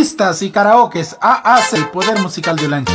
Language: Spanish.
Pistas y karaokes el poder musical de Olancho.